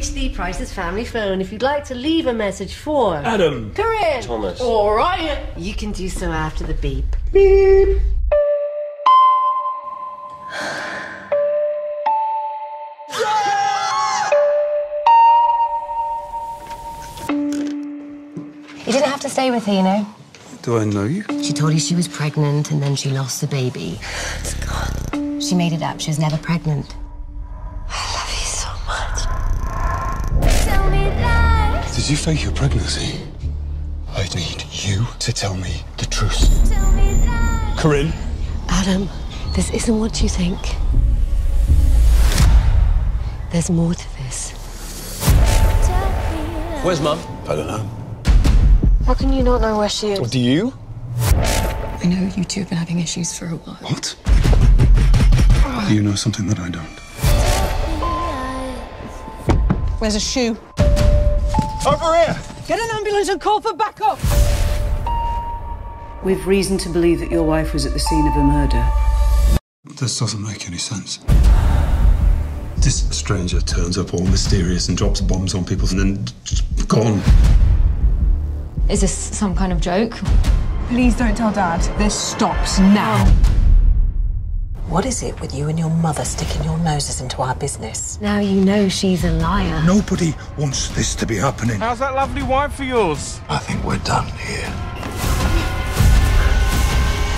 reached the Price's family phone. If you'd like to leave a message for Adam. Corinne, Thomas. or Ryan, you can do so after the beep. Beep. You didn't have to stay with her, you know. Do I know you? She told you she was pregnant and then she lost the baby. She made it up. She was never pregnant. Did you fake your pregnancy? I need you to tell me the truth. Corinne. Adam, this isn't what you think. There's more to this. Where's Mum? I don't know. How can you not know where she is? Do you? I know you two have been having issues for a while. What? You know something that I don't. Where's a shoe? Over here. Get an ambulance and call for backup. We've reason to believe that your wife was at the scene of a murder. This doesn't make any sense. This stranger turns up all mysterious and drops bombs on people and then just gone. Is this some kind of joke? Please don't tell Dad. This stops now. What is it with you and your mother sticking your noses into our business? Now you know she's a liar. Nobody wants this to be happening. How's that lovely wife of yours? I think we're done here.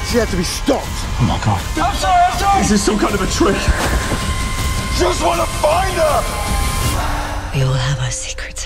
She had to be stopped. Oh my god. I'm sorry, I'm sorry. Is this some kind of a trick? Just want to find her. We all have our secrets.